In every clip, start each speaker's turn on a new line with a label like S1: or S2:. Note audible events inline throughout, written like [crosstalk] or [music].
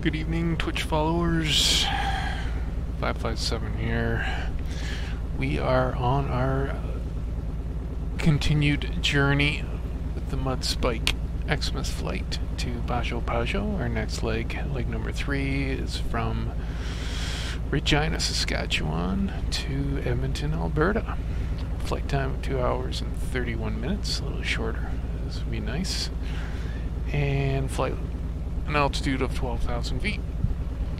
S1: Good evening, Twitch followers. 557 here. We are on our continued journey with the Mudspike Xmas flight to Bajo Pajo. Our next leg, leg number three, is from Regina, Saskatchewan to Edmonton, Alberta. Flight time of 2 hours and 31 minutes, a little shorter. This would be nice. And flight an altitude of 12,000 feet.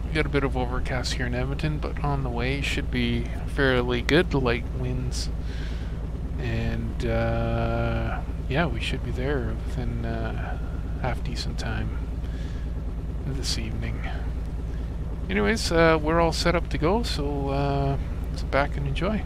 S1: We got a bit of overcast here in Edmonton, but on the way should be fairly good, light winds. And uh, yeah, we should be there within uh, half decent time this evening. Anyways, uh, we're all set up to go, so uh, sit back and enjoy.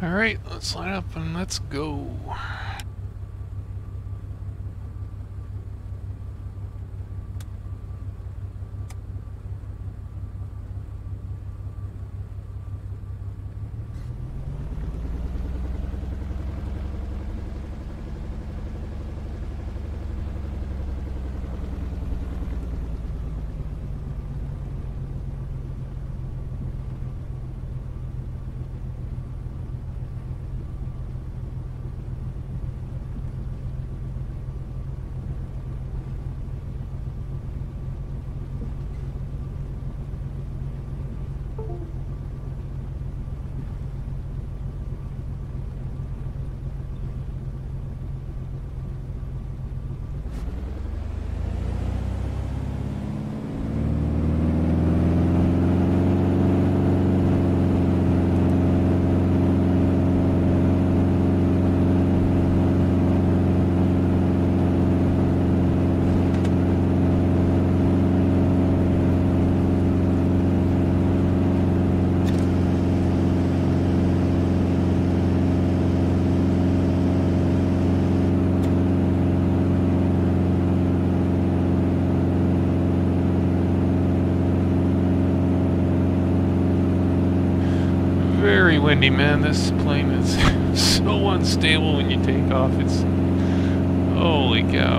S1: Alright, let's line up and let's go. Windy, man. This plane is [laughs] so unstable when you take off. It's. Holy cow.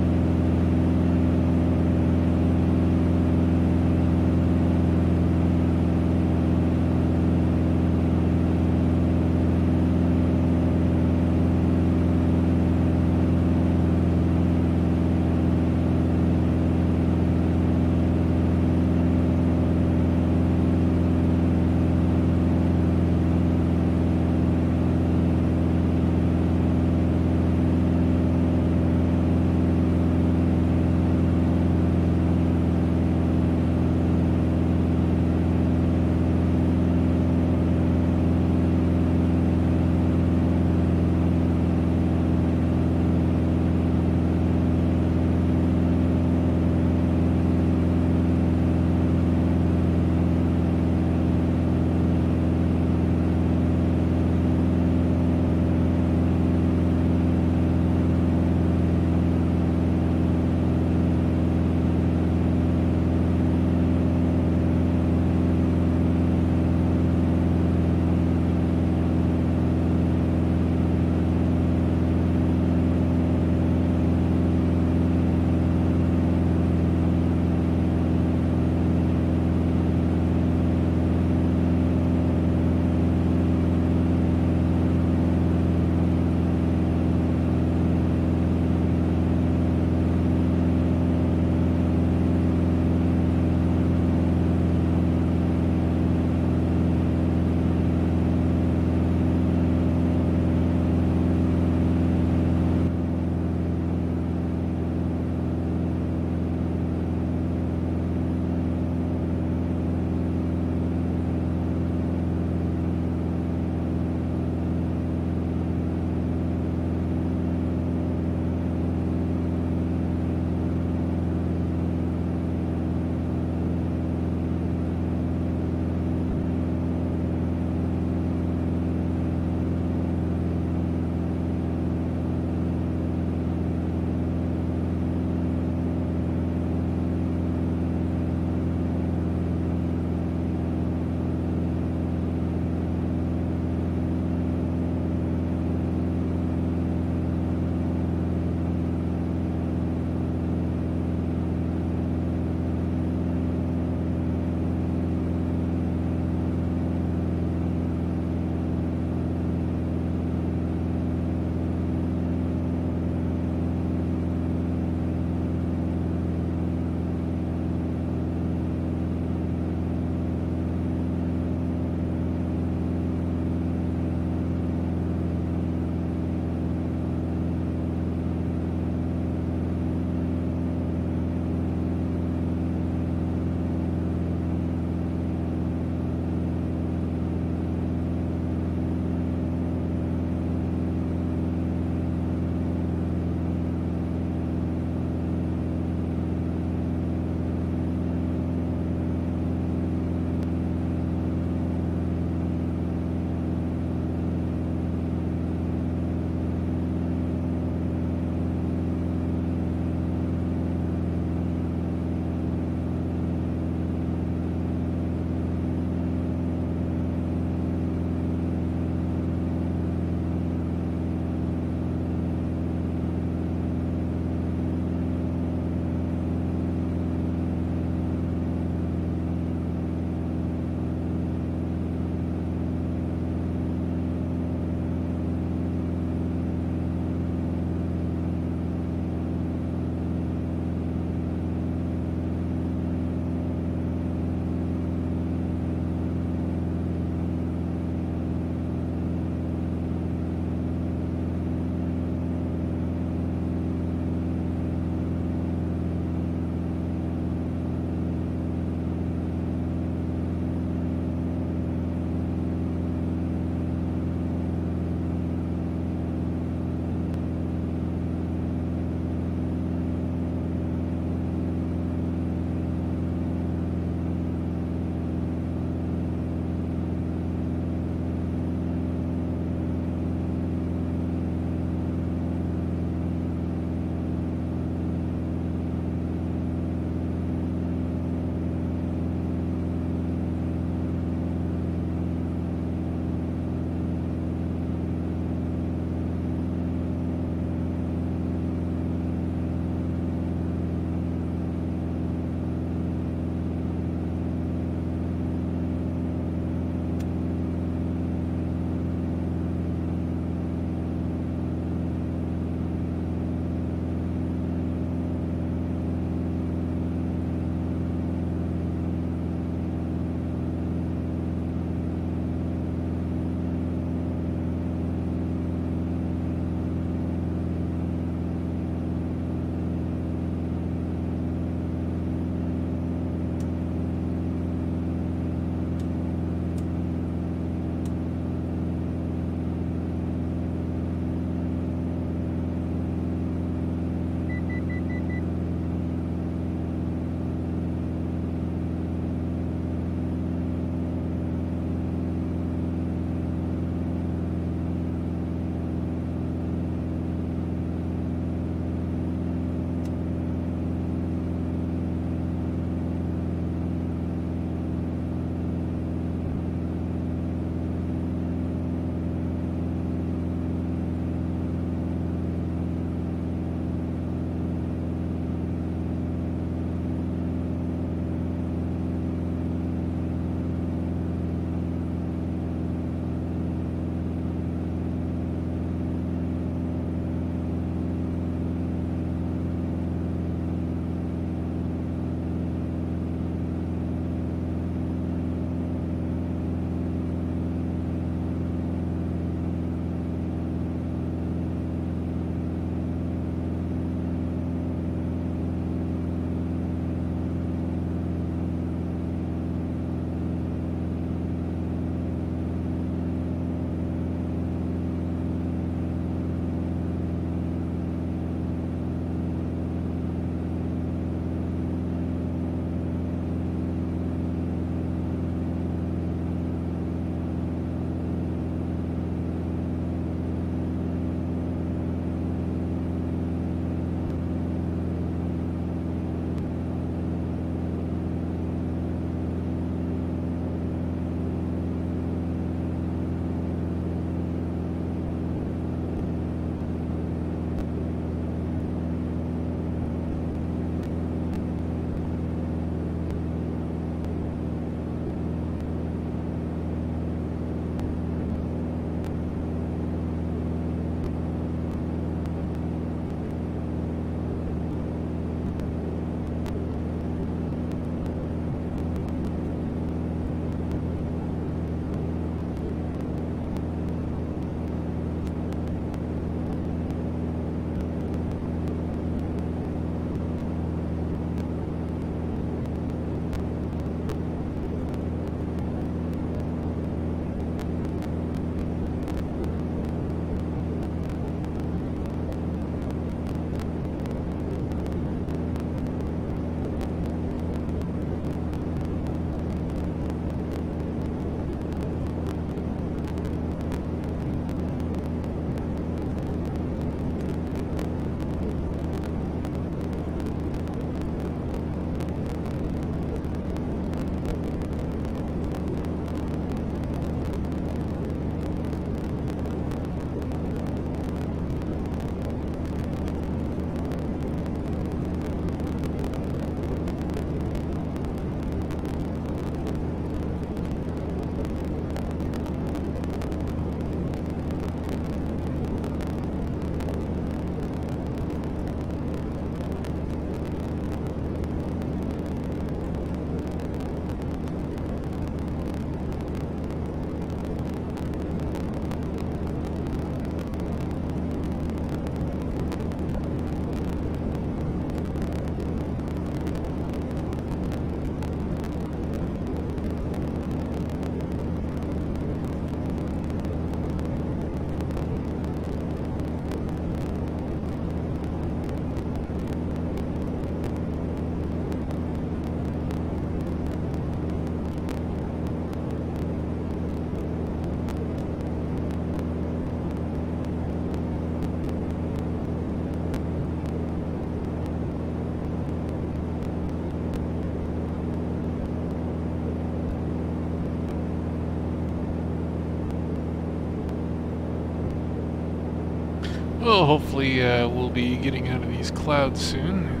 S1: Hopefully uh, we'll be getting out of these clouds soon.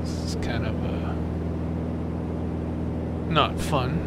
S1: This is kind of uh, not fun.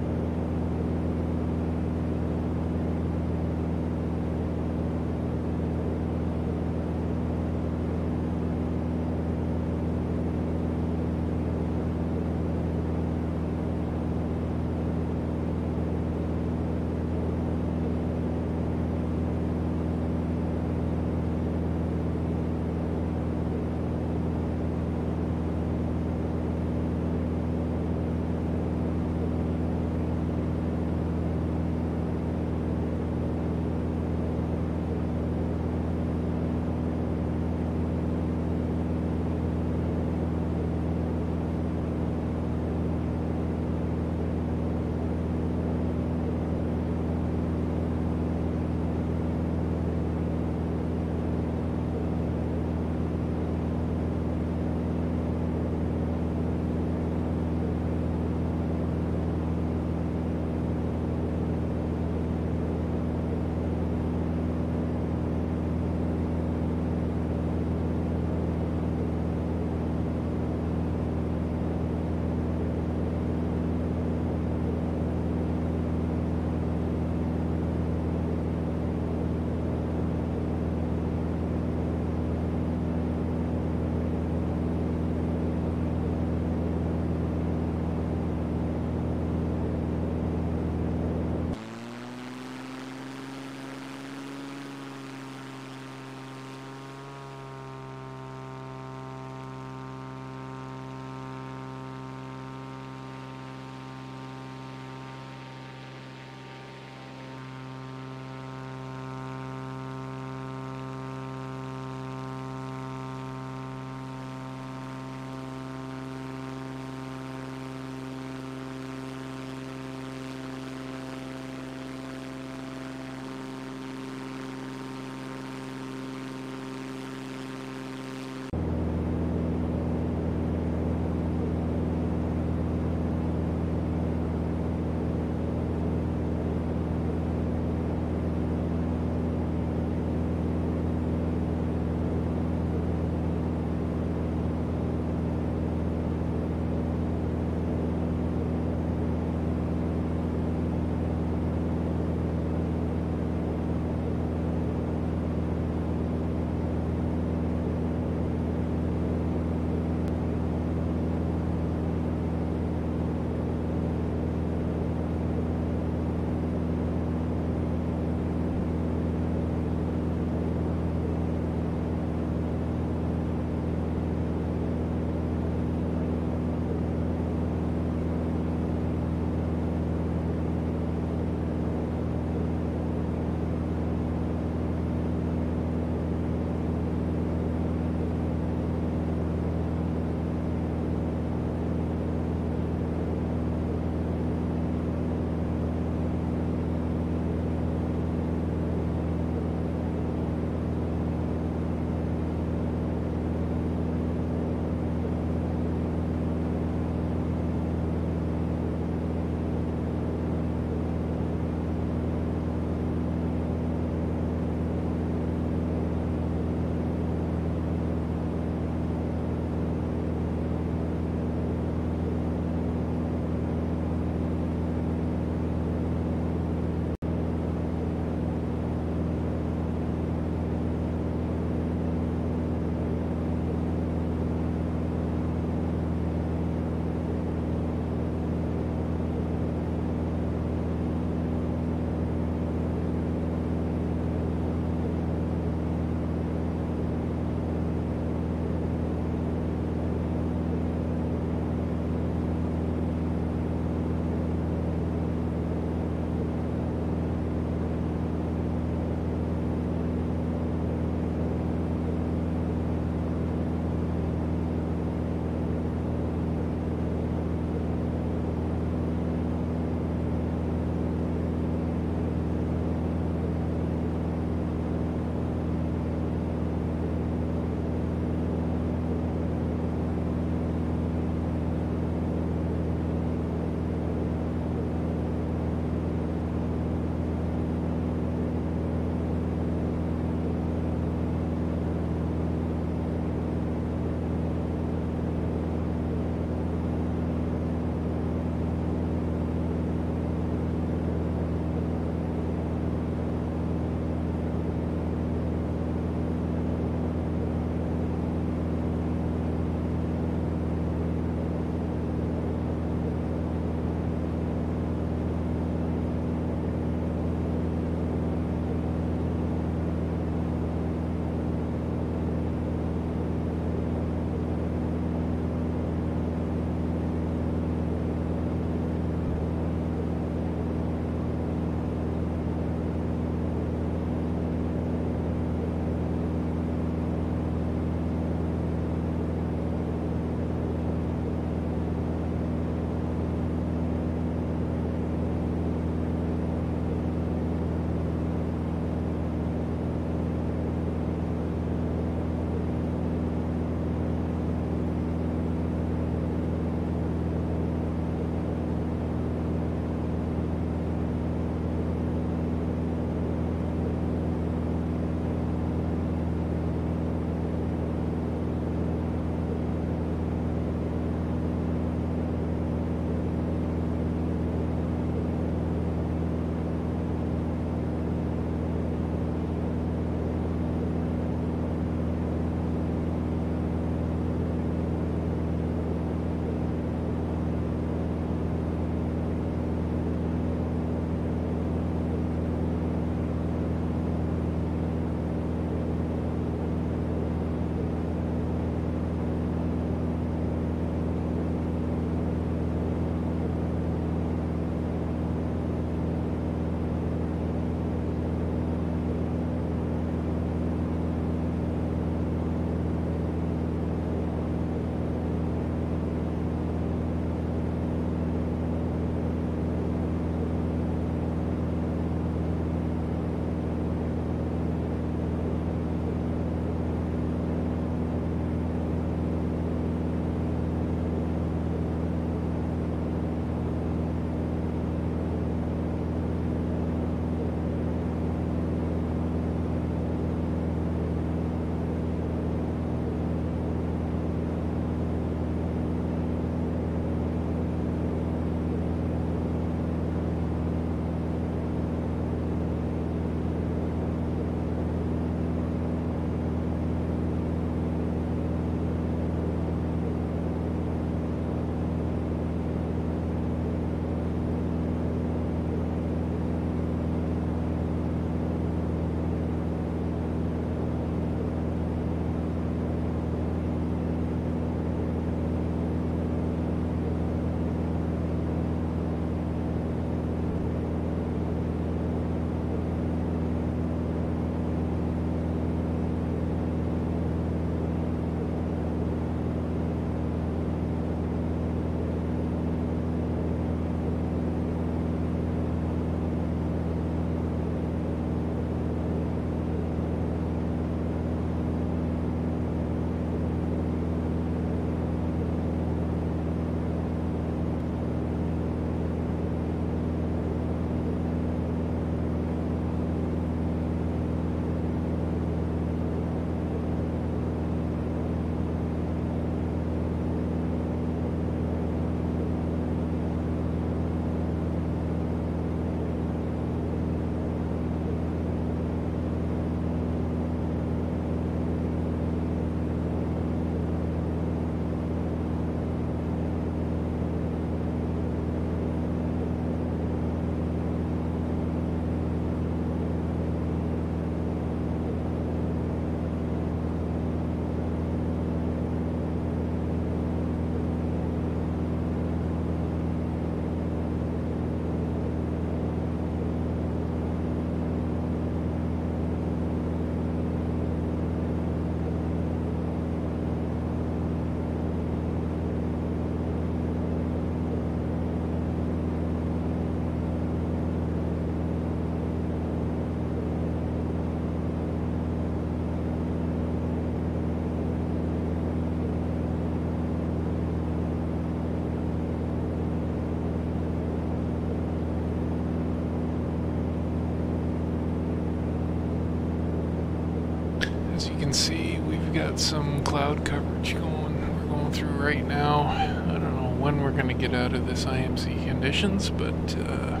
S1: Got some cloud coverage going. We're going through right now. I don't know when we're going to get out of this IMC conditions, but uh,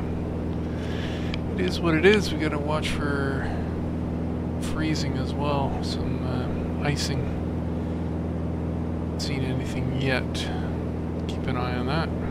S1: it is what it is. We got to watch for freezing as well. Some uh, icing. Seen anything yet? Keep an eye on that.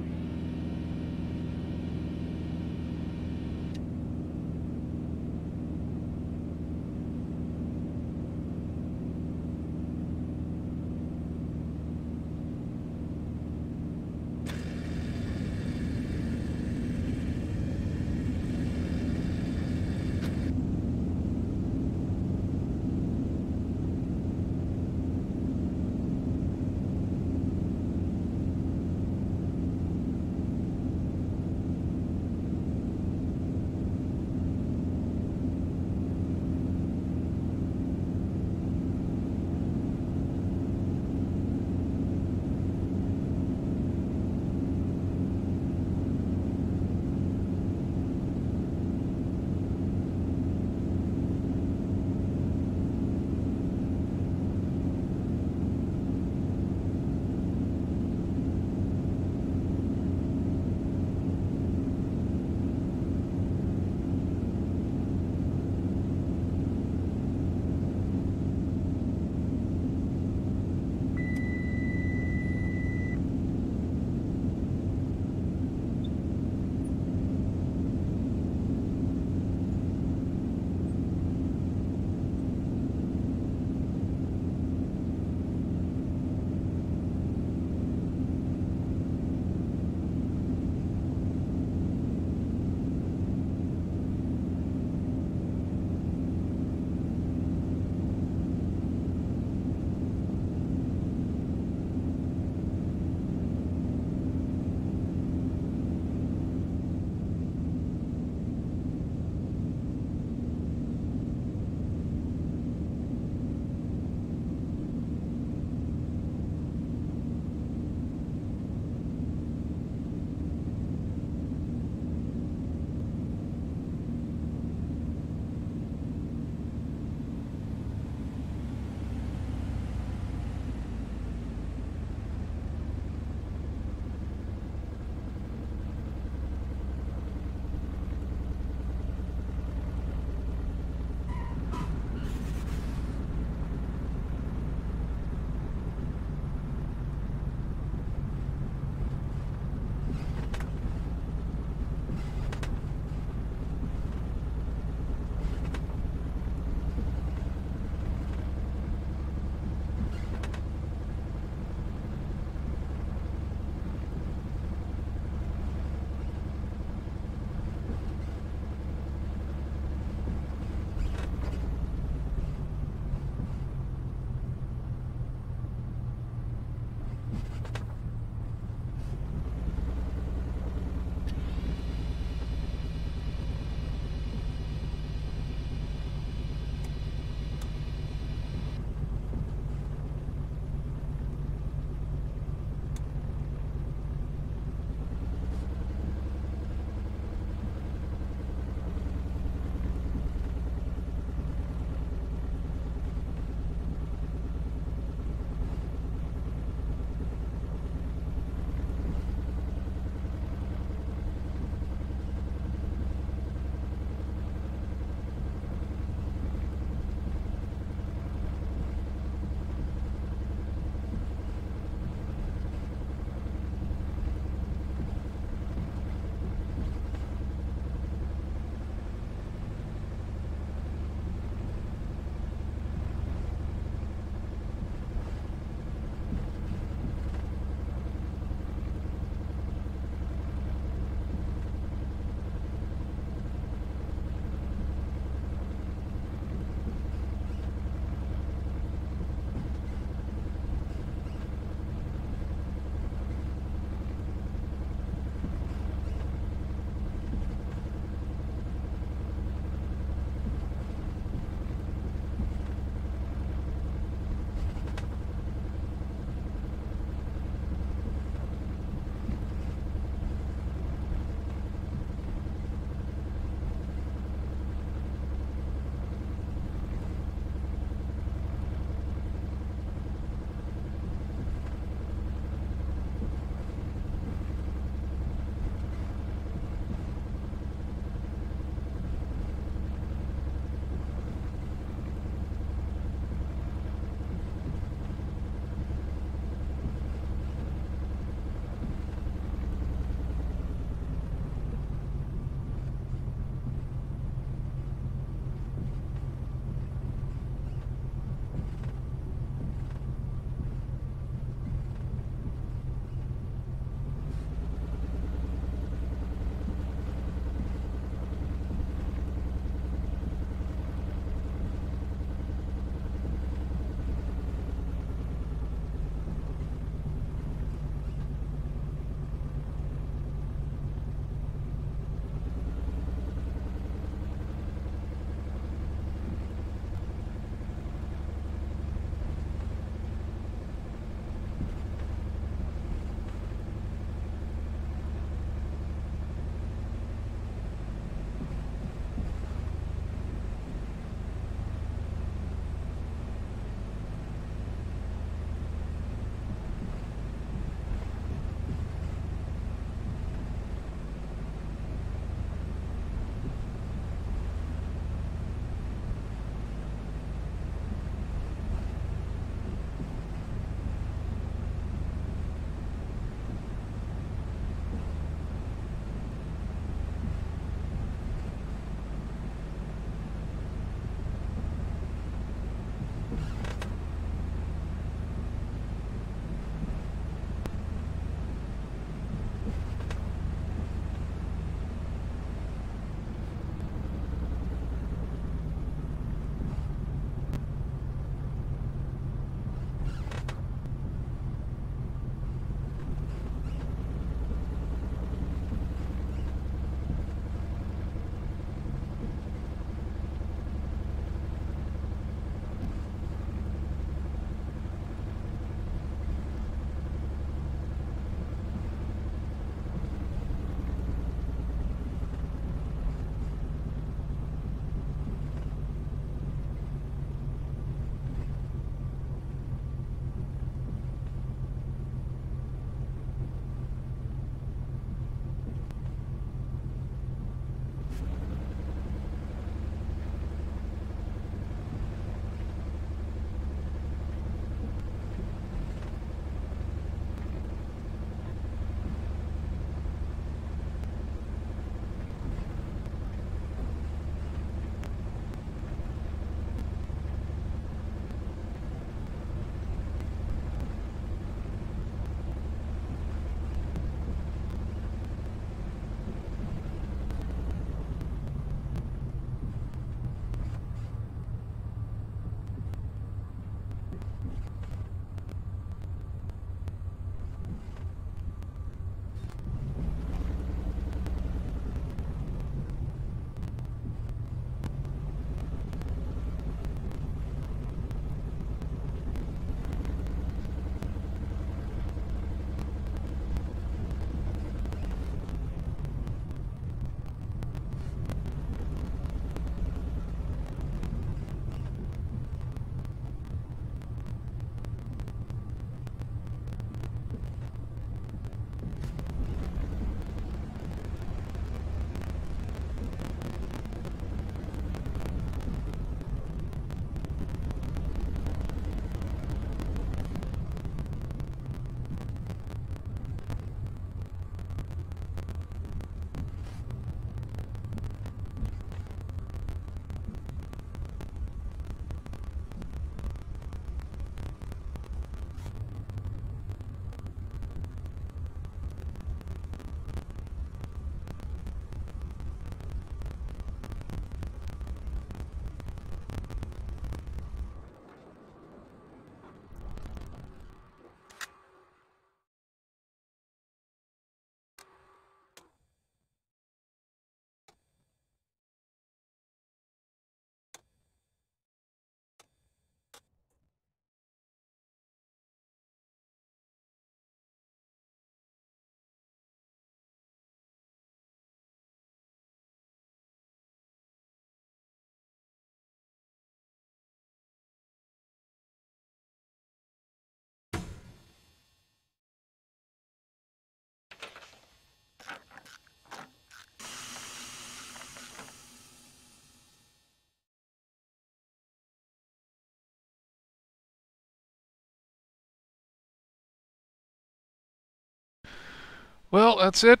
S1: Well, that's it.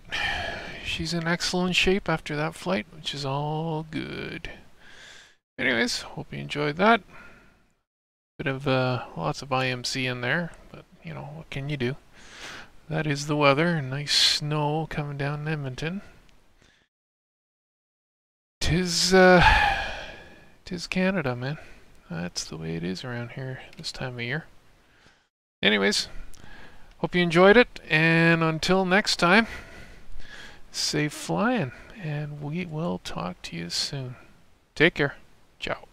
S1: She's in excellent shape after that flight, which is all good. Anyways, hope you enjoyed that. Bit of uh, lots of IMC in there, but you know, what can you do? That is the weather. Nice snow coming down in Edmonton. Tis, uh, tis Canada, man. That's the way it is around here this time of year. Anyways, hope you enjoyed it, and until next time, safe flying, and we will talk to you soon. Take care. Ciao.